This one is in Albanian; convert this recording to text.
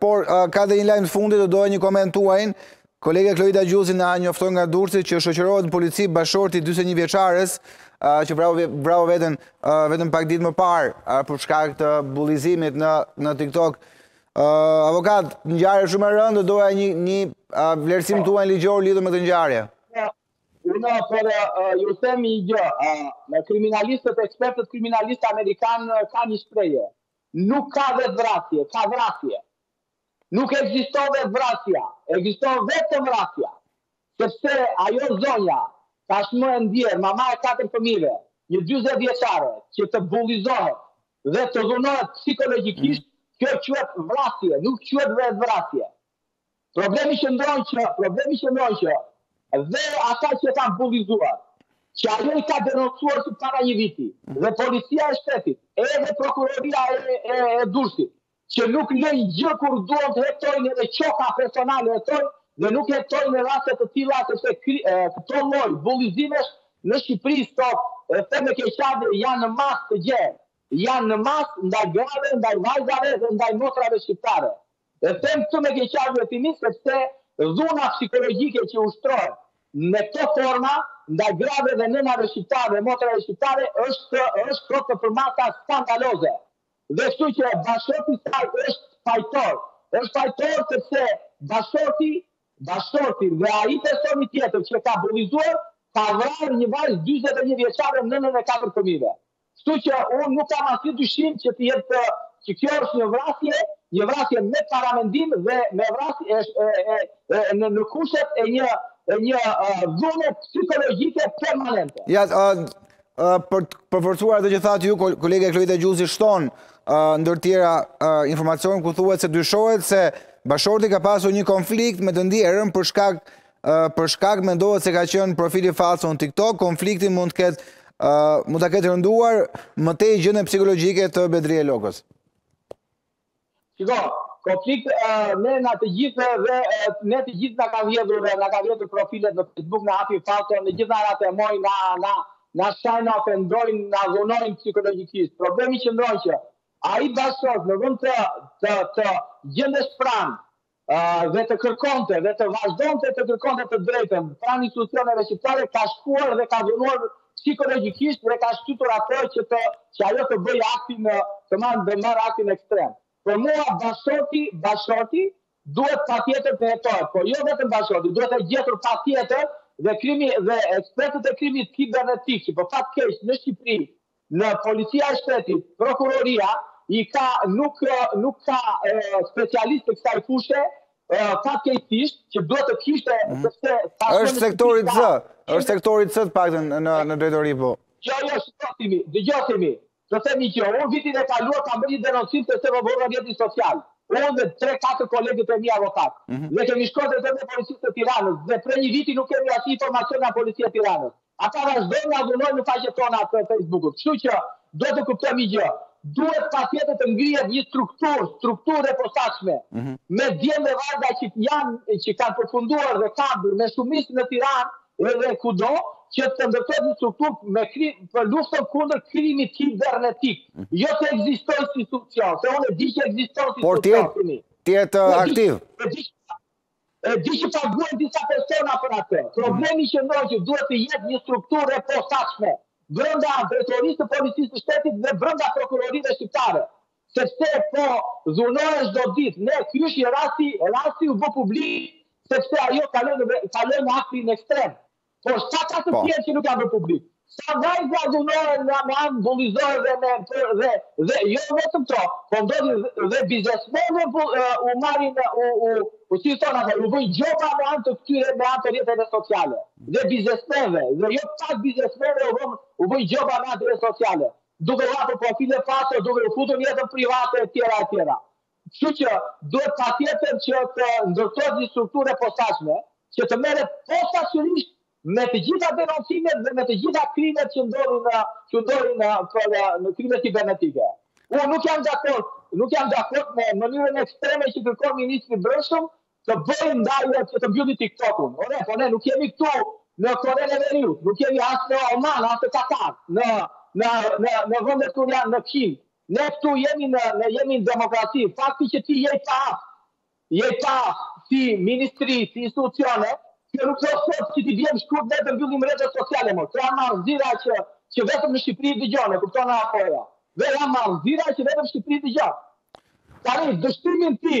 Por, ka dhe një lajm të fundit dhe doja një koment tuajin. Kolegia Klojda Gjuzi na njofton nga Durrësi që shoqërohet në polici bashkëshorti i 41 vjeçares që vrau vetën vetën pak ditë më parë për shkak të bullizimit në TikTok. Avokat, ngjarje shumë e rëndë, doja një vlerësim tuajin ligjor lidhur me këtë ngjarje. Unë po ju them një gjë, në kriminalistët, ekspertët kriminalistë amerikanë ka një shprehje. Nuk ka vetëvrasje, ka vrasje. Nuk ekziston vetëvrasja, ekziston vetëm vrasja. Sepse ajo zonja, tashmë e ndjerë, mama e katër fëmijëve, një dyzet e një vjeçare, që të bullizohet dhe të dhunohet psikologjikisht, kjo quhet vrasje, nuk quhet vetëvrasje. Problemi qëndron që, problemi qëndron që dhe ata që kanë bullizuar, që ajo i ka denoncuar që para një viti, mhm. dhe policia e shtetit, edhe prokuroria e, e, e Durrësit, që nuk lejnë gjë kur duan të hetojnë edhe qoka personale e tonë, dhe nuk hetojnë edhe raste të tilla, sepse këto lloj bullizimesh në Shqipëri sot, e them me keqardhje, janë në masë të gjerë, janë në masë ndaj grave, ndaj vajzave dhe ndaj motrave shqiptare. E them këtë me keqardhje e cinizëm sepse dhuna psikologjike që ushtrohet me këto forma ndaj grave dhe nënave shqiptare dhe motrave shqiptare është është sot në përmasa skandaloze. Dhe kështu që bashkëshorti i saj është fajtor. Është fajtor sepse bashkëshorti bashkëshorti dhe ai personi tjetër që e ka bullizuar ka vrarë një vajzë dyzet e një vjeçare nënën e katër fëmijëve. Kështu që unë nuk kam asnjë dyshim që të jetë që kjo është një vrasje, një vrasje me paramendim dhe me vrasje e, e, e, e, në, në kushtet e një e një uh, dhune psikologjike permanente. Ja, uh, uh, për të përforcuar atë që thatë ju, kolegia Klojda Gjuzi shton uh, ndër tjera uh, informacion ku thuhet se dyshohet se bashkëshorti ka pasur një konflikt me të ndjerën për shkak për shkak mendohet se ka qenë profili falso në TikTok, konflikti mund të ketë mund ta ketë rënduar më tej gjendjen psikologjike të Bedrie Lokës. Shiko, konflikt ne ne të gjithë dhe ne të gjithë na ka vjedhur dhe na ka vjedhur profilet në Facebook, na hapin falso, në gjitha na të moj, na na na shajnë, na ofendojnë, na dhunojnë psikologjikisht. Problemi qëndron që ai bashkëshort në vend të të të gjendej pranë dhe të kërkonte dhe të vazhdonte të kërkonte të drejtën pranë institucioneve shqiptare ka shkuar dhe ka dhunuar psikologjikisht dhe ka shtyrë atë që të që ajo të bëjë aktin të marrë të marrë aktin ekstrem. Për mua bashkëshorti, bashkëshorti duhet patjetër të hetohet, por jo vetëm bashkëshorti, duhet gjetur patjetër dhe krimi dhe ekspertët e krimit kibernetik që për fat keq në Shqipëri Në Policia e Shtetit, Prokuroria i ka nuk nuk ka specialistë të kësaj fushe, fatkeqësisht që duhet të kishte mhm. sepse është sektori C, është sektori C të paktën në në drejtori po. Jo, jo, shikojmë, dëgjojmë. Do themi që unë vitin e kaluar kam bërë një denoncim për rrjetin social. Unë dhe 3-4 kolegët e mi avokatë. Mm -hmm. Dhe kemi shkuar drejt e në policinë e Tiranës dhe prej një viti nuk kemi asnjë informacion nga policia e Tiranës. Ata vazhdojnë na dhunojnë në faqet tona të Facebook-ut. Kështu që duhet të kuptojmë një gjë. Duhet patjetër të ngrihet një strukturë, strukturë e posaçme, me djem dhe vajza që janë që kanë përfunduar dhe kanë me shumicë në Tiranë edhe kudo, që të ndërtohet një strukturë me krim për luftën kundër krimit kibernetik. Jo të ekzistojë si institucion, se unë e di që ekziston si institucion. Por të jetë aktiv. E di që paguhen disa persona për atë. Problemi qëndron që duhet të jetë një strukturë e posaçme brenda drejtorisë së policisë së shtetit dhe brenda prokurorive shqiptare. Sepse po dhunohen çdo ditë. Ne, ky ish një rast, rasti u bë publik sepse ajo kaloi në kaloi në aktin ekstrem. Po sa ka të po. tjerë që nuk janë bërë publik? Sa vajza dhunohen nga me anë bullizohen dhe me për dhe dhe jo vetëm këto, po ndodh dhe biznesmenëve, uh, u marrin u u u si thonë ata, u bëjnë gjoba me anë të këtyre me anë të rrjeteve sociale. Dhe biznesmenëve, dhe jo pak biznesmenëve u bëjnë u bëjnë gjoba me anë të rrjeteve sociale. Duke hapur profile falso, duke u futur në jetën private etj etj. Kështu që, duhet patjetër që të ndërtohet një strukturë e posaçme, që të merret posaçërisht me të gjitha denoncimet dhe me të gjitha krimet që ndodhin në, që ndodhin në, për në krimet kibernetike. Unë nuk jam dakord, nuk jam dakord me mënyrën ekstreme që kërkon ministri i Brendshëm Të bëjë, ndaj që të mbyllë TikTok-un. Ore, po ne nuk jemi këtu në Korenë e Veriut, nuk jemi as në Oman, as në Katar, në në në në vendet ku janë në Kinë. Ne këtu jemi në ne jemi në demokraci. Fakti që ti je i paaftë, je i paaftë si ministri, si institucione, kjo nuk do të thotë që t'i biem shkurt e të mbyllim rrjetet sociale më. Këto janë marrëzira që që vetëm në Shqipëri dëgjon, e kupton apo jo? Dhe janë marrëzira që vetëm në Shqipëri dëgjon. Tani dështimin ti